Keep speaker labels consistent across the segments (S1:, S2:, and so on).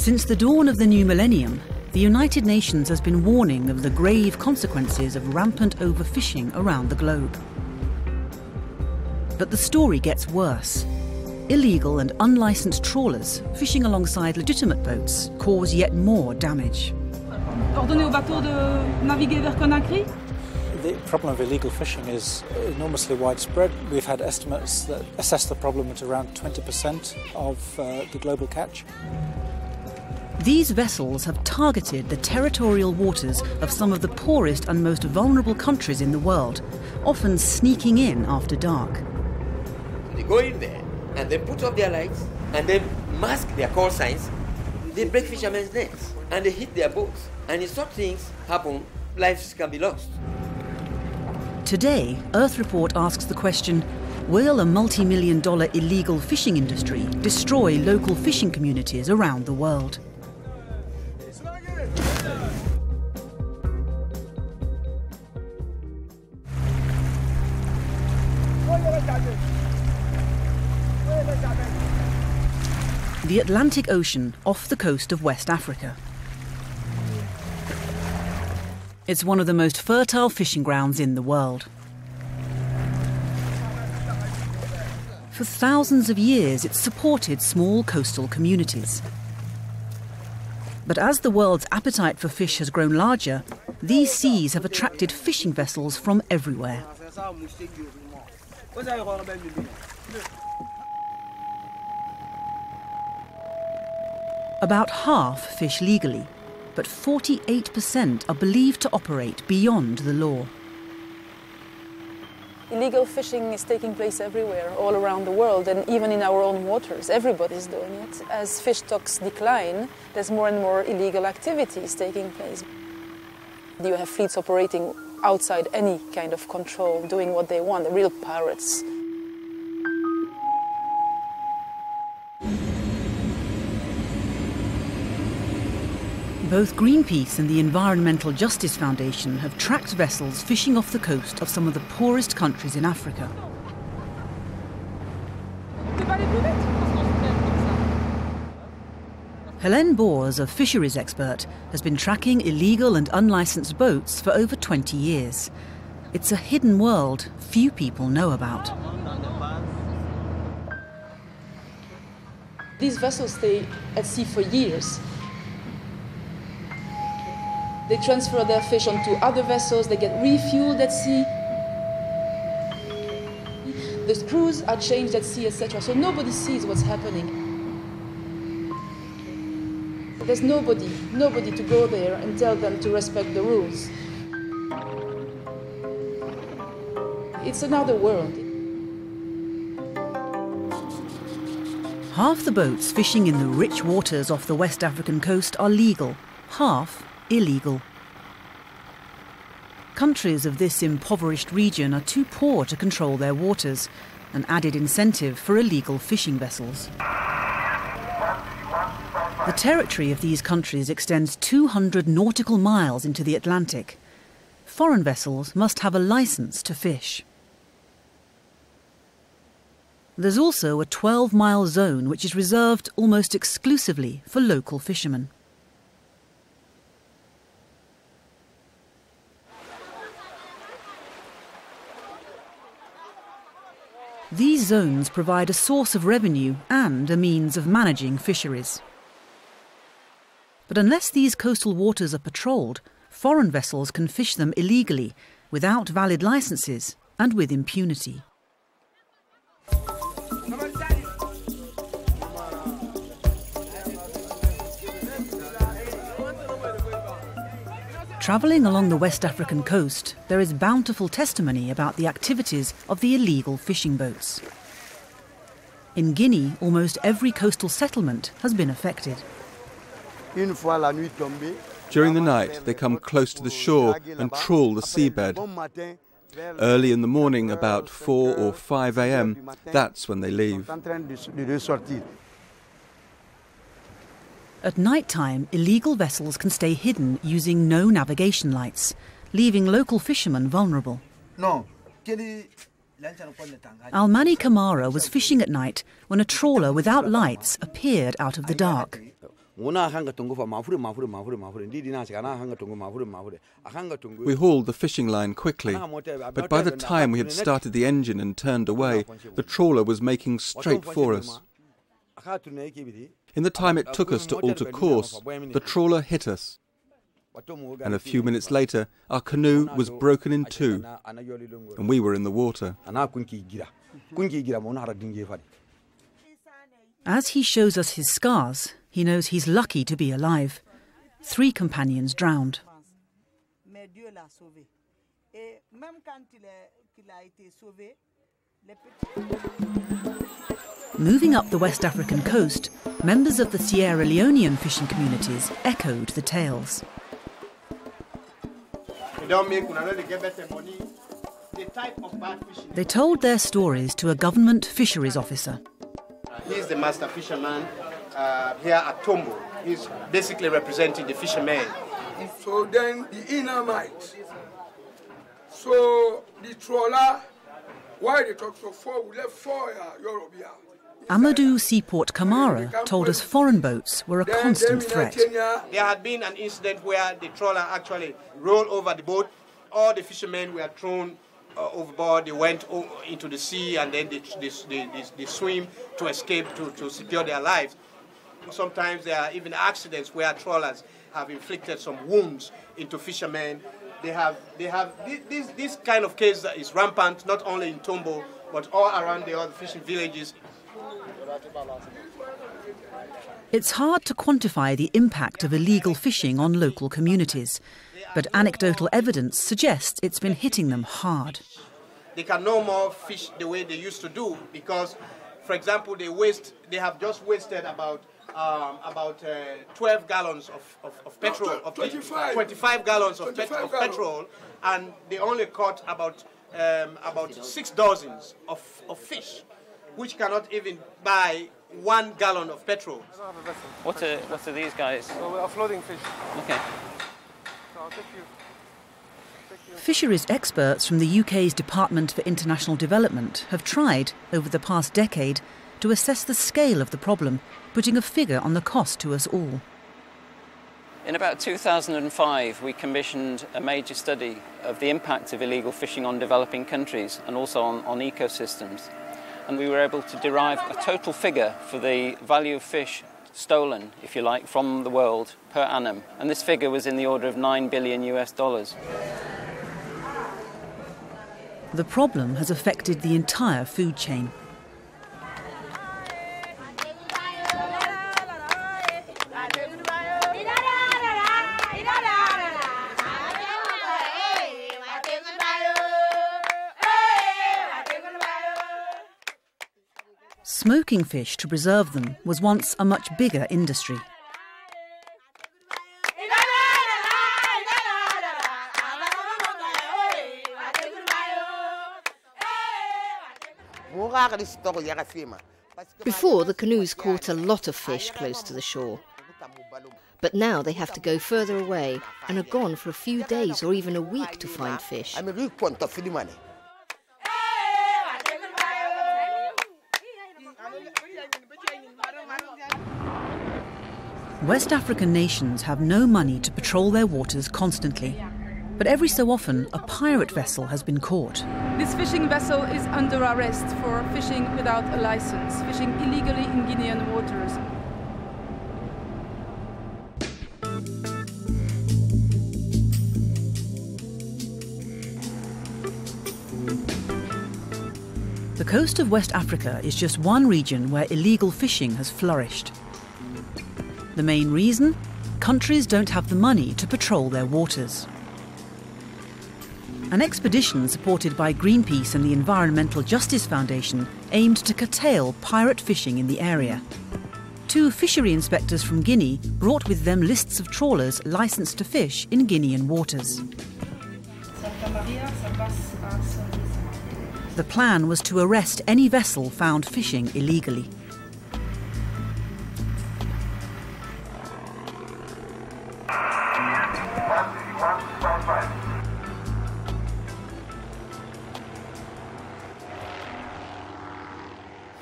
S1: Since the dawn of the new millennium, the United Nations has been warning of the grave consequences of rampant overfishing around the globe. But the story gets worse. Illegal and unlicensed trawlers fishing alongside legitimate boats cause yet more damage.
S2: Ordonner aux bateaux de naviguer vers Conakry
S3: the problem of illegal fishing is enormously widespread. We've had estimates that assess the problem at around 20% of uh, the global catch.
S1: These vessels have targeted the territorial waters of some of the poorest and most vulnerable countries in the world, often sneaking in after dark.
S4: They go in there and they put off their lights and they mask their call signs. They break fishermen's nets and they hit their boats. And if such things happen, lives can be lost.
S1: Today, Earth Report asks the question Will a multi million dollar illegal fishing industry destroy local fishing communities around the world? The Atlantic Ocean off the coast of West Africa. It's one of the most fertile fishing grounds in the world. For thousands of years, it's supported small coastal communities. But as the world's appetite for fish has grown larger, these seas have attracted fishing vessels from everywhere. About half fish legally, but 48% are believed to operate beyond the law.
S5: Illegal fishing is taking place everywhere, all around the world, and even in our own waters. Everybody's doing it. As fish stocks decline, there's more and more illegal activities taking place. You have fleets operating outside any kind of control, doing what they want, the real pirates.
S1: Both Greenpeace and the Environmental Justice Foundation have tracked vessels fishing off the coast of some of the poorest countries in Africa. Helene Bours, a fisheries expert, has been tracking illegal and unlicensed boats for over 20 years. It's a hidden world few people know about.
S5: These vessels stay at sea for years they transfer their fish onto other vessels, they get refueled at sea. The crews are changed at sea, etc. So nobody sees what's happening. There's nobody, nobody to go there and tell them to respect the rules. It's another world.
S1: Half the boats fishing in the rich waters off the West African coast are legal, half illegal. Countries of this impoverished region are too poor to control their waters, an added incentive for illegal fishing vessels. The territory of these countries extends 200 nautical miles into the Atlantic. Foreign vessels must have a license to fish. There's also a 12 mile zone which is reserved almost exclusively for local fishermen. These zones provide a source of revenue and a means of managing fisheries. But unless these coastal waters are patrolled, foreign vessels can fish them illegally, without valid licenses and with impunity. Travelling along the West African coast, there is bountiful testimony about the activities of the illegal fishing boats. In Guinea, almost every coastal settlement has been affected.
S6: During the night, they come close to the shore and trawl the seabed. Early in the morning, about 4 or 5 a.m., that's when they leave.
S1: At night time, illegal vessels can stay hidden using no navigation lights, leaving local fishermen vulnerable. Almani Kamara was fishing at night when a trawler without lights appeared out of the dark.
S6: We hauled the fishing line quickly, but by the time we had started the engine and turned away, the trawler was making straight for us. In the time it took us to alter course, the trawler hit us. And a few minutes later, our canoe was broken in two, and we were in the water.
S1: As he shows us his scars, he knows he's lucky to be alive. Three companions drowned. Moving up the West African coast, members of the Sierra Leonean fishing communities echoed the tales. They told their stories to a government fisheries officer.
S7: He's the master fisherman uh, here at Tombo. He's basically representing the fishermen.
S8: So then the inner might. So the trawler, why they talk so far, we left four uh, Europe here.
S1: Amadou Seaport Kamara told us foreign boats were a constant threat.
S7: There had been an incident where the trawler actually rolled over the boat. All the fishermen were thrown uh, overboard. They went into the sea and then they, they, they, they swim to escape to, to secure their lives. Sometimes there are even accidents where trawlers have inflicted some wounds into fishermen. They have, they have this, this kind of case is rampant not only in Tombo but all around the other fishing villages.
S1: It's hard to quantify the impact of illegal fishing on local communities, but anecdotal evidence suggests it's been hitting them hard.
S7: They can no more fish the way they used to do because, for example, they waste. They have just wasted about um, about uh, 12 gallons of, of, of petrol,
S8: no, 25.
S7: 25 gallons of,
S8: 25
S7: pet- of petrol, and they only caught about um, about six dozens of, of fish, which cannot even buy one gallon of petrol.
S9: What are, what are these guys?
S10: So we are floating fish.
S9: Okay.
S10: So I'll take you.
S1: Fisheries experts from the UK's Department for International Development have tried, over the past decade, to assess the scale of the problem, putting a figure on the cost to us all.
S9: In about 2005, we commissioned a major study of the impact of illegal fishing on developing countries and also on, on ecosystems. And we were able to derive a total figure for the value of fish stolen, if you like, from the world per annum. And this figure was in the order of 9 billion US dollars.
S1: The problem has affected the entire food chain. Smoking fish to preserve them was once a much bigger industry.
S11: Before, the canoes caught a lot of fish close to the shore. But now they have to go further away and are gone for a few days or even a week to find fish.
S1: West African nations have no money to patrol their waters constantly. But every so often, a pirate vessel has been caught.
S2: This fishing vessel is under arrest for fishing without a license, fishing illegally in Guinean waters.
S1: The coast of West Africa is just one region where illegal fishing has flourished. The main reason? Countries don't have the money to patrol their waters. An expedition supported by Greenpeace and the Environmental Justice Foundation aimed to curtail pirate fishing in the area. Two fishery inspectors from Guinea brought with them lists of trawlers licensed to fish in Guinean waters. The plan was to arrest any vessel found fishing illegally.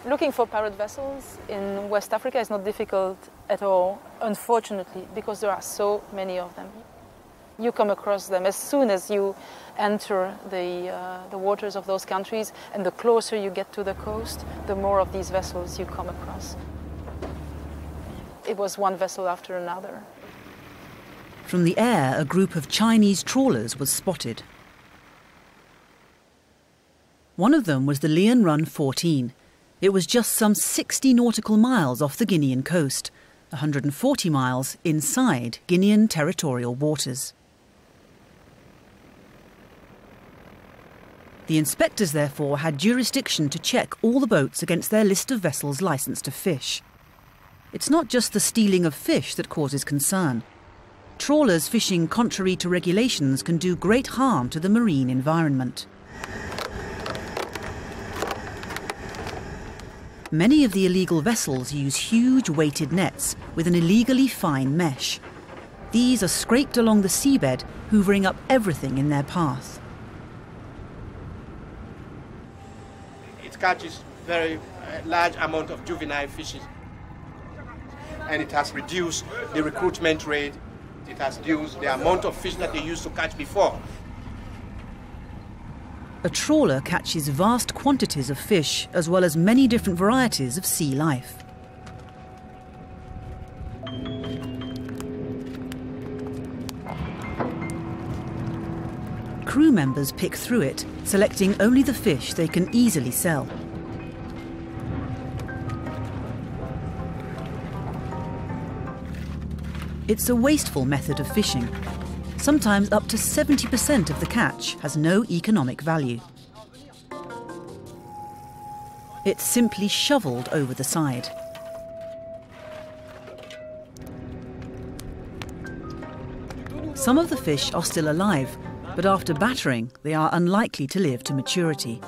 S5: Looking for pirate vessels in West Africa is not difficult at all, unfortunately, because there are so many of them. You come across them as soon as you enter the, uh, the waters of those countries, and the closer you get to the coast, the more of these vessels you come across. It was one vessel after another.
S1: From the air, a group of Chinese trawlers was spotted. One of them was the Lian Run 14. It was just some 60 nautical miles off the Guinean coast, 140 miles inside Guinean territorial waters. The inspectors, therefore, had jurisdiction to check all the boats against their list of vessels licensed to fish. It's not just the stealing of fish that causes concern. Trawlers fishing contrary to regulations can do great harm to the marine environment. Many of the illegal vessels use huge weighted nets with an illegally fine mesh. These are scraped along the seabed, hoovering up everything in their path.
S7: It catches very uh, large amount of juvenile fishes. And it has reduced the recruitment rate. It has reduced the amount of fish that they used to catch before.
S1: A trawler catches vast quantities of fish as well as many different varieties of sea life. Crew members pick through it, selecting only the fish they can easily sell. It's a wasteful method of fishing, Sometimes up to 70% of the catch has no economic value. It's simply shoveled over the side. Some of the fish are still alive, but after battering, they are unlikely to live to maturity.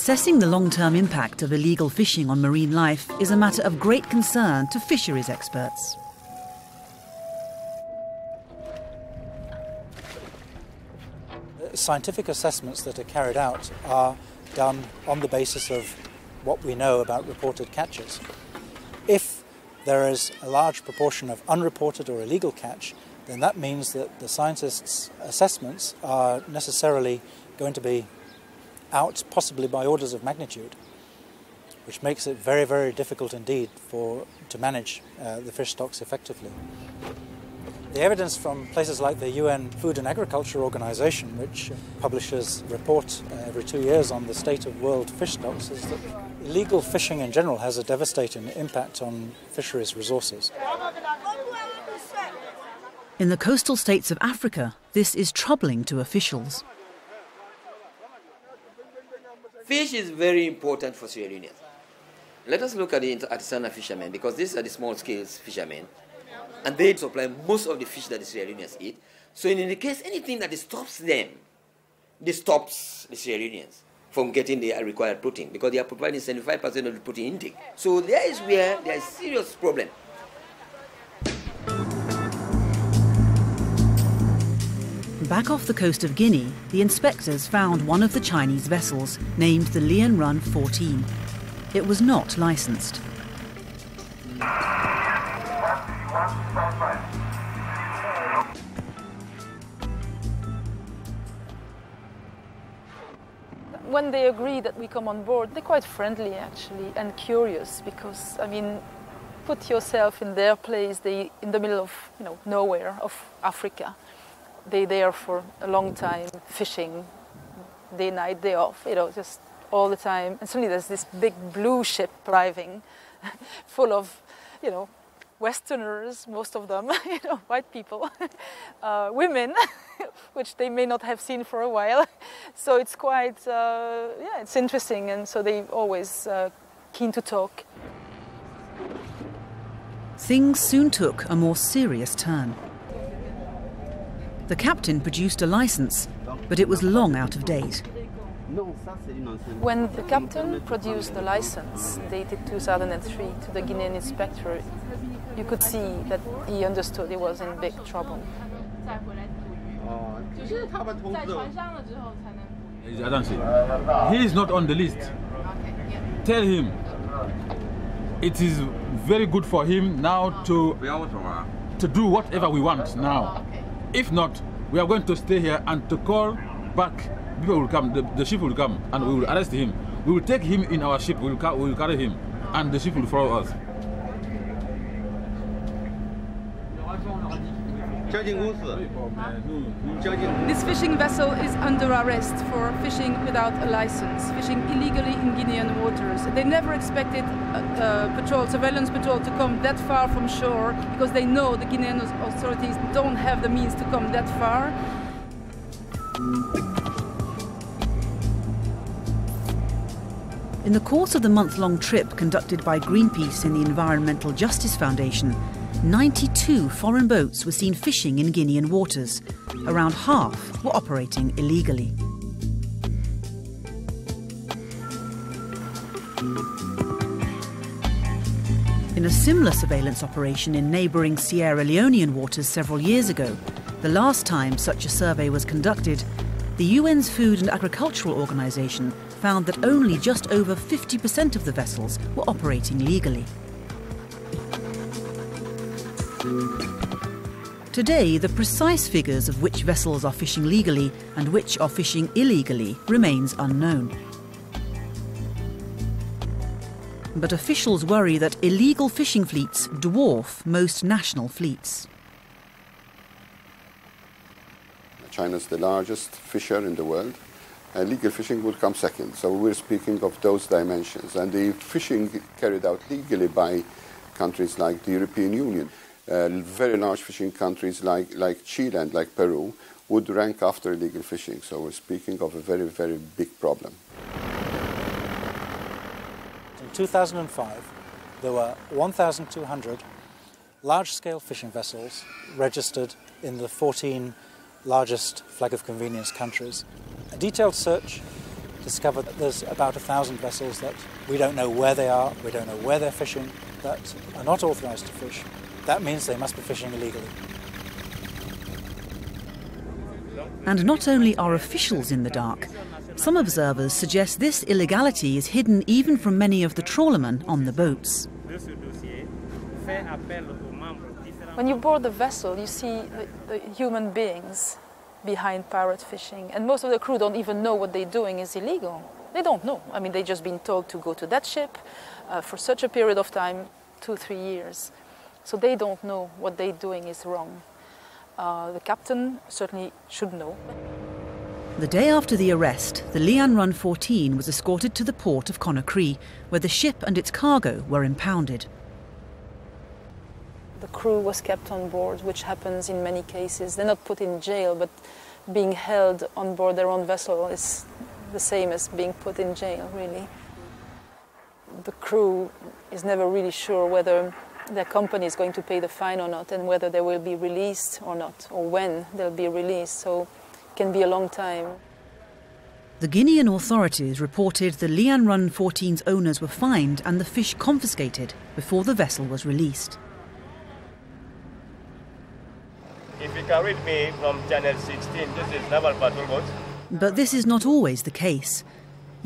S1: Assessing the long term impact of illegal fishing on marine life is a matter of great concern to fisheries experts.
S3: Scientific assessments that are carried out are done on the basis of what we know about reported catches. If there is a large proportion of unreported or illegal catch, then that means that the scientists' assessments are necessarily going to be out possibly by orders of magnitude, which makes it very, very difficult indeed for, to manage uh, the fish stocks effectively. The evidence from places like the UN Food and Agriculture Organization, which publishes reports uh, every two years on the state of world fish stocks, is that illegal fishing in general has a devastating impact on fisheries resources.
S1: In the coastal states of Africa, this is troubling to officials.
S4: Fish is very important for Sierra Leoneans. Let us look at the artisanal fishermen because these are the small scale fishermen and they supply most of the fish that the Sierra Leoneans eat. So in any case, anything that stops them, this stops the Sierra Leoneans from getting the required protein because they are providing 75% of the protein intake. So there is where there is serious problem.
S1: Back off the coast of Guinea, the inspectors found one of the Chinese vessels, named the Lian Run 14. It was not licensed.
S5: When they agree that we come on board, they're quite friendly actually and curious because, I mean, put yourself in their place, they in the middle of you know nowhere of Africa they there for a long time fishing, day night, day off, you know, just all the time. And suddenly there's this big blue ship arriving, full of, you know, Westerners, most of them, you know, white people, uh, women, which they may not have seen for a while. So it's quite, uh, yeah, it's interesting, and so they always uh, keen to talk.
S1: Things soon took a more serious turn. The captain produced a license, but it was long out of date.
S5: When the captain produced the license, dated 2003, to the Guinean inspector, you could see that he understood he was in big trouble.
S12: I don't see. He is not on the list. Tell him it is very good for him now to to do whatever we want now. If not, we are going to stay here and to call back. People will come. The, the ship will come and we will arrest him. We will take him in our ship. We will, we will carry him, and the ship will follow us.
S2: This fishing vessel is under arrest for fishing without a license, fishing illegally in Guinean waters. They never expected uh, uh, patrol, surveillance patrol to come that far from shore because they know the Guinean authorities don't have the means to come that far.
S1: In the course of the month-long trip conducted by Greenpeace and the Environmental Justice Foundation, 92 foreign boats were seen fishing in Guinean waters. Around half were operating illegally. In a similar surveillance operation in neighbouring Sierra Leonean waters several years ago, the last time such a survey was conducted, the UN's Food and Agricultural Organization found that only just over 50% of the vessels were operating legally. Today, the precise figures of which vessels are fishing legally and which are fishing illegally remains unknown. But officials worry that illegal fishing fleets dwarf most national fleets.
S13: China is the largest fisher in the world. Uh, legal fishing would come second. So we're speaking of those dimensions. And the fishing carried out legally by countries like the European Union, very large fishing countries like, like Chile and like Peru would rank after illegal fishing. So we're speaking of a very, very big problem.
S3: In 2005, there were 1,200 large-scale fishing vessels registered in the 14 largest flag of convenience countries. A detailed search discovered that there's about a thousand vessels that we don't know where they are, we don't know where they're fishing, that are not authorized to fish. That means they must be fishing illegally.
S1: And not only are officials in the dark, some observers suggest this illegality is hidden even from many of the trawlermen on the boats.
S5: When you board the vessel, you see the, the, human beings behind pirate fishing, and most of the crew don't even know what they're doing is illegal. They don't know. I mean, they've just been told to go to that ship uh, for such a period of time, two, three years. So they don't know what they're doing is wrong. Uh, the captain certainly should know.
S1: The day after the arrest, the Lian Run 14 was escorted to the port of Conakry, where the ship and its cargo were impounded.
S5: The crew was kept on board, which happens in many cases. They're not put in jail, but being held on board their own vessel is the same as being put in jail, really. The crew is never really sure whether their company is going to pay the fine or not, and whether they will be released or not, or when they'll be released. So it can be a long time.
S1: The Guinean authorities reported the Lian Run 14's owners were fined and the fish confiscated before the vessel was released.
S14: If you can read me from Channel 16, this is Naval Patrol Boat.
S1: But this is not always the case.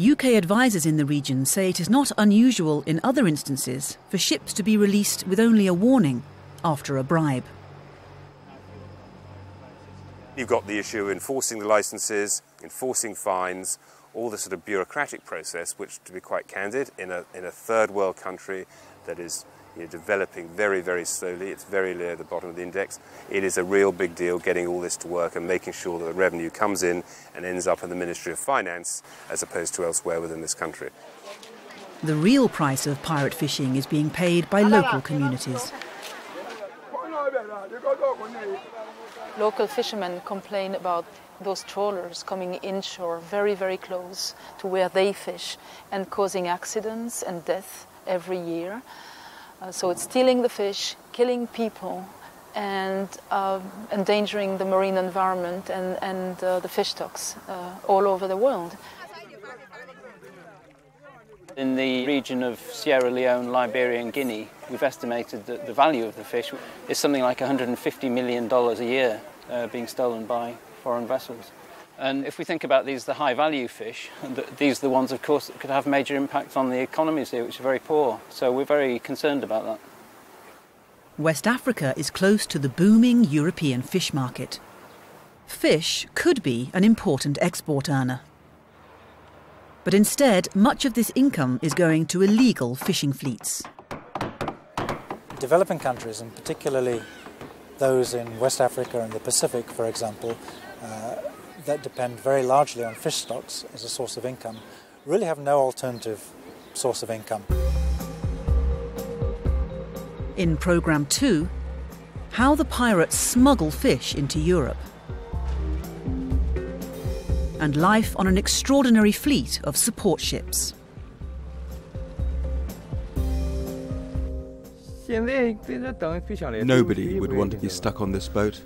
S1: UK advisers in the region say it is not unusual in other instances for ships to be released with only a warning after a bribe.
S15: You've got the issue of enforcing the licenses, enforcing fines, all the sort of bureaucratic process, which, to be quite candid, in a, in a third world country that is you know, developing very, very slowly. It's very near the bottom of the index. It is a real big deal getting all this to work and making sure that the revenue comes in and ends up in the Ministry of Finance as opposed to elsewhere within this country.
S1: The real price of pirate fishing is being paid by local communities.
S5: Local fishermen complain about those trawlers coming inshore very, very close to where they fish and causing accidents and death every year. Uh, so it's stealing the fish, killing people, and uh, endangering the marine environment and, and uh, the fish stocks uh, all over the world.
S9: In the region of Sierra Leone, Liberia, and Guinea, we've estimated that the value of the fish is something like $150 million a year uh, being stolen by foreign vessels. And if we think about these, the high value fish, these are the ones, of course, that could have major impact on the economies here, which are very poor. So we're very concerned about that.
S1: West Africa is close to the booming European fish market. Fish could be an important export earner. But instead, much of this income is going to illegal fishing fleets.
S3: Developing countries, and particularly those in West Africa and the Pacific, for example, uh, that depend very largely on fish stocks as a source of income, really have no alternative source of income.
S1: In Programme 2, how the pirates smuggle fish into Europe. And life on an extraordinary fleet of support ships.
S6: Nobody would want to be stuck on this boat.